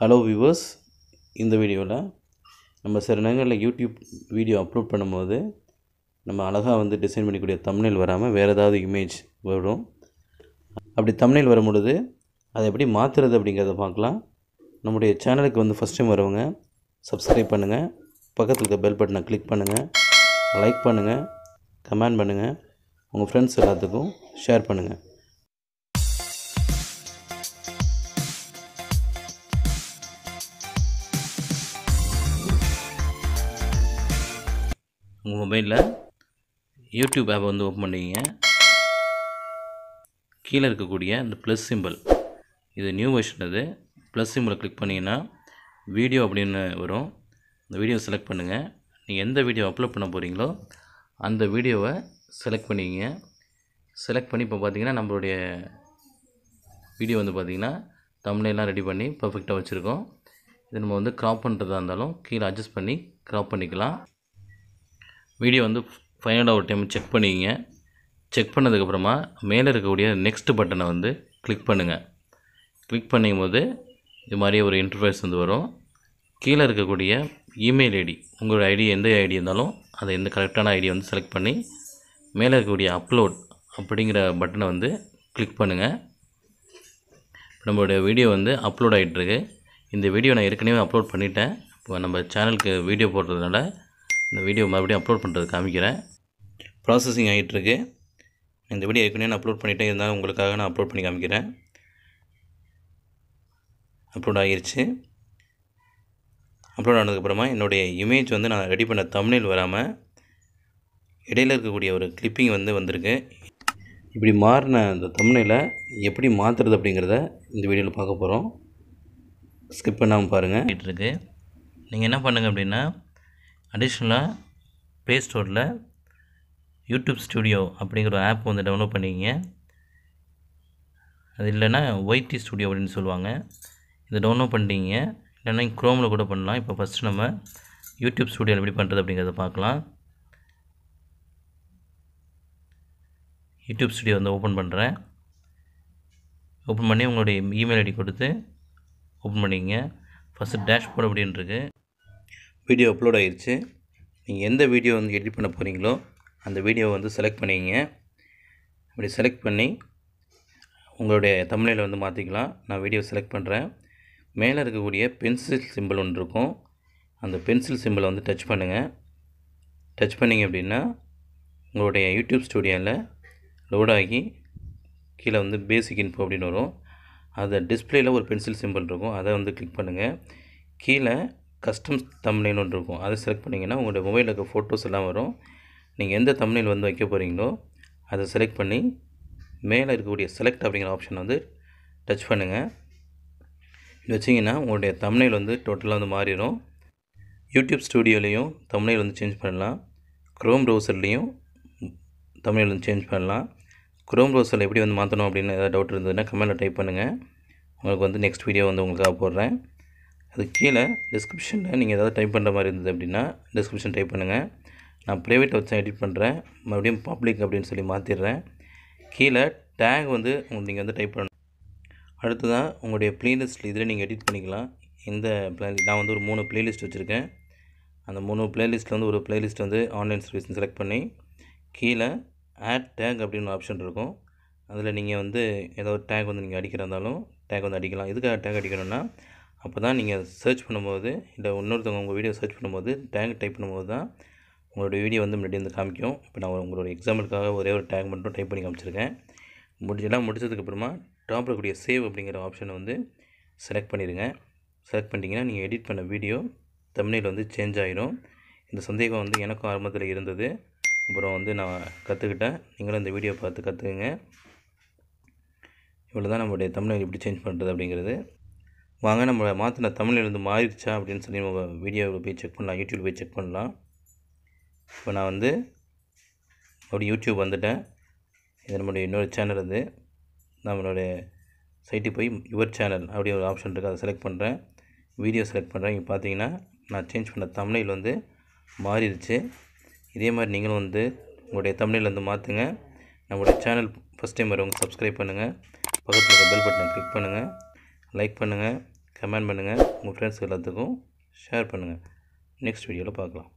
Hello viewers இந்த வீடியோவில் நம்ம சில நேரங்களில் யூடியூப் வீடியோ அப்லோட் பண்ணும்போது நம்ம அழகாக வந்து டிசைன் பண்ணிக்கூடிய தமிழில் வராமல் வேறு ஏதாவது இமேஜ் வரும். அப்படி தமிழில் வரும் பொழுது அதை எப்படி மாற்றுறது அப்படிங்கிறத பார்க்கலாம். நம்முடைய சேனலுக்கு வந்து ஃபஸ்ட் டைம் வரவங்க சப்ஸ்கிரைப் பண்ணுங்கள் பக்கத்தில் இருக்க பெல் பட்டனை கிளிக் பண்ணுங்கள் லைக் பண்ணுங்கள் கமெண்ட் பண்ணுங்கள் உங்கள் ஃப்ரெண்ட்ஸ் எல்லாத்துக்கும் ஷேர் பண்ணுங்கள் உங்கள் மொபைலில் யூடியூப் ஆப்பை வந்து ஓப்பன் பண்ணிக்கிங்க. கீழே இருக்கக்கூடிய இந்த ப்ளஸ் சிம்பிள் இது நியூ வெர்ஷன் அது. ப்ளஸ் சிம்பிளை கிளிக் பண்ணிங்கன்னா வீடியோ அப்படின்னு வரும். இந்த வீடியோ செலக்ட் பண்ணுங்கள் நீங்கள் எந்த வீடியோ அப்லோட் பண்ண போகிறீங்களோ அந்த வீடியோவை செலக்ட் பண்ணிக்கிங்க. செலக்ட் பண்ணி இப்போ பார்த்தீங்கன்னா நம்மளுடைய வீடியோ வந்து பார்த்திங்கன்னா தமிழ்லாம் ரெடி பண்ணி பர்ஃபெக்டாக வச்சுருக்கோம். இது நம்ம வந்து க்ராப் பண்ணுறதா இருந்தாலும் கீழே அட்ஜஸ்ட் பண்ணி க்ராப் பண்ணிக்கலாம். வீடியோ வந்து ஃபைனலாக ஒரு டைம் செக் பண்ணிக்கிங்க. செக் பண்ணதுக்கப்புறமா மேலே இருக்கக்கூடிய நெக்ஸ்ட் பட்டனை வந்து கிளிக் பண்ணுங்கள் கிளிக் பண்ணும்போது இது மாதிரி ஒரு இன்டர்ஃபேஸ் வந்து வரும். கீழே இருக்கக்கூடிய இமெயில் ஐடி உங்களோட ஐடி எந்த ஐடி இருந்தாலும் அதை எந்த கரெக்டான ஐடி வந்து செலக்ட் பண்ணி மேலே இருக்கக்கூடிய அப்லோட் அப்படிங்கிற பட்டனை வந்து கிளிக் பண்ணுங்கள் நம்மளுடைய வீடியோ வந்து அப்லோட் ஆகிட்டுருக்கு இந்த வீடியோ நான் ஏற்கனவே அப்லோட் பண்ணிட்டேன். இப்போ நம்ம சேனலுக்கு வீடியோ போடுறதுனால இந்த வீடியோ மறுபடியும் அப்லோட் பண்ணுறது காமிக்கிறேன். ப்ராசஸிங் ஆகிட்டுருக்கு இந்த வீடியோ ஏற்கனவே நான் அப்லோட் பண்ணிட்டே இருந்தாலும் உங்களுக்காக நான் அப்லோட் பண்ணி காமிக்கிறேன். அப்லோட் ஆகிருச்சு. அப்லோட் ஆனதுக்கப்புறமா என்னுடைய இமேஜ் வந்து நான் ரெடி பண்ண தமிழில் வராமல் இடையில இருக்கக்கூடிய ஒரு கிளிப்பிங் வந்து வந்திருக்கு. இப்படி மாறின அந்த தம்ப்நெயிலை எப்படி மாற்றுறது அப்படிங்கிறத இந்த வீடியோவில் பார்க்க போகிறோம் ஸ்கிப் பண்ணாமல் பாருங்கள் இருக்கு. நீங்கள் என்ன பண்ணுங்கள் அப்படின்னா அடிஷ்னலாக ப்ளே ஸ்டோரில் யூடியூப் ஸ்டுடியோ அப்படிங்கிற ஒரு ஆப் வந்து டவுன்லோட் பண்ணிக்கிங்க. அது இல்லைன்னா ஒய்டி ஸ்டுடியோ அப்படின்னு சொல்லுவாங்க. இதை டவுன்லோட் பண்ணிட்டீங்க இல்லைன்னா க்ரோமில் கூட பண்ணலாம். இப்போ ஃபஸ்ட்டு நம்ம யூடியூப் ஸ்டுடியோவில் எப்படி பண்ணுறது அப்படிங்கிறத பார்க்கலாம். யூடியூப் ஸ்டுடியோ வந்து ஓப்பன் பண்ணுறேன் ஓப்பன் பண்ணி உங்களுடைய இமெயில் ஐடி கொடுத்து ஓப்பன் பண்ணிக்கங்க. ஃபஸ்ட்டு டேஷ்போர்ட் அப்படின்ட்டுருக்கு வீடியோ அப்லோட் ஆகிருச்சு நீங்கள் எந்த வீடியோ வந்து எடிட் பண்ண போகிறீங்களோ அந்த வீடியோவை வந்து செலக்ட் பண்ணிக்கங்க. அப்படி செலக்ட் பண்ணி உங்களுடைய தமிழில் வந்து மாற்றிக்கலாம் நான் வீடியோ செலக்ட் பண்ணுறேன் மேலே இருக்கக்கூடிய பென்சில் சிம்பிள் ஒன்று இருக்கும். அந்த பென்சில் சிம்பிளை வந்து டச் பண்ணுங்கள் டச் பண்ணிங்க அப்படின்னா உங்களுடைய யூடியூப் ஸ்டுடியோவில் லோடாகி கீழே வந்து பேசிக் இன்ஃபோ அப்படின்னு வரும். அதை டிஸ்பிளேயில் ஒரு பென்சில் சிம்பிள் இருக்கும். அதை வந்து கிளிக் பண்ணுங்கள் கீழே கஸ்டம்ஸ் தம்ப்நெயில் ஒன்று இருக்கும். அதை செலக்ட் பண்ணிங்கன்னா உங்களுடைய மொபைலில் இருக்க ஃபோட்டோஸ் எல்லாம் வரும். நீங்கள் எந்த தம்ப்நெயில் வந்து வைக்க போகிறீங்களோ அதை செலக்ட் பண்ணி மேலே இருக்கக்கூடிய செலக்ட் அப்படிங்கிற ஆப்ஷன் வந்து டச் பண்ணுங்கள் இது வச்சிங்கன்னா உங்களுடைய தமிழில் வந்து டோட்டலாக வந்து மாறிடும். யூடியூப் ஸ்டூடியோலேயும் தமிழில் வந்து சேஞ்ச் பண்ணலாம். க்ரோம் ப்ரௌசர்லேயும் தமிழில் வந்து சேஞ்ச் பண்ணலாம். க்ரோம் ப்ரௌசரில் எப்படி வந்து மாற்றணும் அப்படின்னு ஏதாவது டவுட் இருந்ததுன்னா கமெண்ட்டில் டைப் பண்ணுங்கள் உங்களுக்கு வந்து நெக்ஸ்ட் வீடியோ வந்து உங்களுக்காக போடுறேன். அது கீழே டிஸ்கிரிப்ஷனில் நீங்கள் ஏதாவது டைப் பண்ணுற மாதிரி இருந்தது அப்படின்னா டிஸ்கிரிப்ஷன் டைப் பண்ணுங்கள் நான் ப்ரைவேட் வச்சு எடிட் பண்ணுறேன் மறுபடியும் பப்ளிக் அப்படின்னு சொல்லி மாற்றிடுறேன் கீழே டேக் வந்து நீங்கள் வந்து டைப் பண்ணணும். அடுத்ததான் உங்களுடைய ப்ளேலிஸ்ட்டில் இதில் நீங்கள் எடிட் பண்ணிக்கலாம். இந்த ப்ளே நான் வந்து ஒரு மூணு ப்ளேலிஸ்ட் வச்சுருக்கேன். அந்த மூணு ப்ளேலிஸ்ட்டில் வந்து ஒரு ப்ளேலிஸ்ட் வந்து ஆன்லைன் சர்வீஸ் செலக்ட் பண்ணி கீழே ஆட் டேக் அப்படின்னு ஒரு ஆப்ஷன் இருக்கும். அதில் நீங்கள் வந்து ஏதோ ஒரு டேக் வந்து நீங்கள் அடிக்கிறா இருந்தாலும் டேக் வந்து அடிக்கலாம். எதுக்காக டேக் அடிக்கணும்னா அப்போ தான் நீங்கள் சர்ச் பண்ணும்போது இல்லை இன்னொருத்தவங்க உங்கள் வீடியோ சர்ச் பண்ணும்போது டேக் டைப் பண்ணும்போது தான் உங்களுடைய வீடியோ வந்து முன்னாடி வந்து காமிக்கும். இப்போ நான் உங்களோட எக்ஸாம்பிளுக்காக ஒரே ஒரு டேக் மட்டும் டைப் பண்ணி காமிச்சிருக்கேன். முடிஞ்செல்லாம் முடிச்சதுக்கப்புறமா டாப்பில் இருக்கக்கூடிய சேவ் அப்படிங்கிற ஆப்ஷனை வந்து செலக்ட் பண்ணிடுங்க. செலக்ட் பண்ணிட்டீங்கன்னா நீங்கள் எடிட் பண்ண வீடியோ தமிழில் வந்து சேஞ்ச் ஆகிடும் இந்த சந்தேகம் வந்து எனக்கும் ஆரம்பத்தில் இருந்தது. அப்புறம் வந்து நான் கற்றுக்கிட்டேன் நீங்களும் இந்த வீடியோ பார்த்து கற்றுக்குங்க இவ்வளோ தான் நம்மளுடைய தமிழ் எப்படி சேஞ்ச் பண்ணுறது அப்படிங்கிறது. வாங்க நம்ம மாற்றின தமிழில் இருந்து மாறிடுச்சா அப்படின்னு சொல்லி நம்ம வீடியோவில் போய் செக் பண்ணலாம் யூடியூப் போய் செக் பண்ணலாம். இப்போ நான் வந்து அப்படி யூடியூப் வந்துட்டேன். இது நம்மளுடைய இன்னொரு சேனல் அது. நம்மளுடைய சைட்டுக்கு போய் யுவர் சேனல் அப்படி ஒரு ஆப்ஷன் இருக்குது அதை செலக்ட் பண்ணுறேன் வீடியோ செலக்ட் பண்ணுறேன் இங்கே பார்த்தீங்கன்னா நான் சேஞ்ச் பண்ண தமிழில் வந்து மாறிடுச்சு. இதே மாதிரி நீங்களும் வந்து உங்களுடைய தமிழில் வந்து மாற்றுங்க நம்மளுடைய சேனல் ஃபஸ்ட் டைம் வரவங்க சப்ஸ்கிரைப் பண்ணுங்கள் பக்கத்தில் இருக்க பெல் பட்டனை கிளிக் பண்ணுங்கள் லைக் பண்ணுங்கள் கமெண்ட் பண்ணுங்கள். உங்கள் ஃப்ரெண்ட்ஸ் எல்லாத்துக்கும் ஷேர் பண்ணுங்கள். நெக்ஸ்ட் வீடியோவில் பார்க்கலாம்.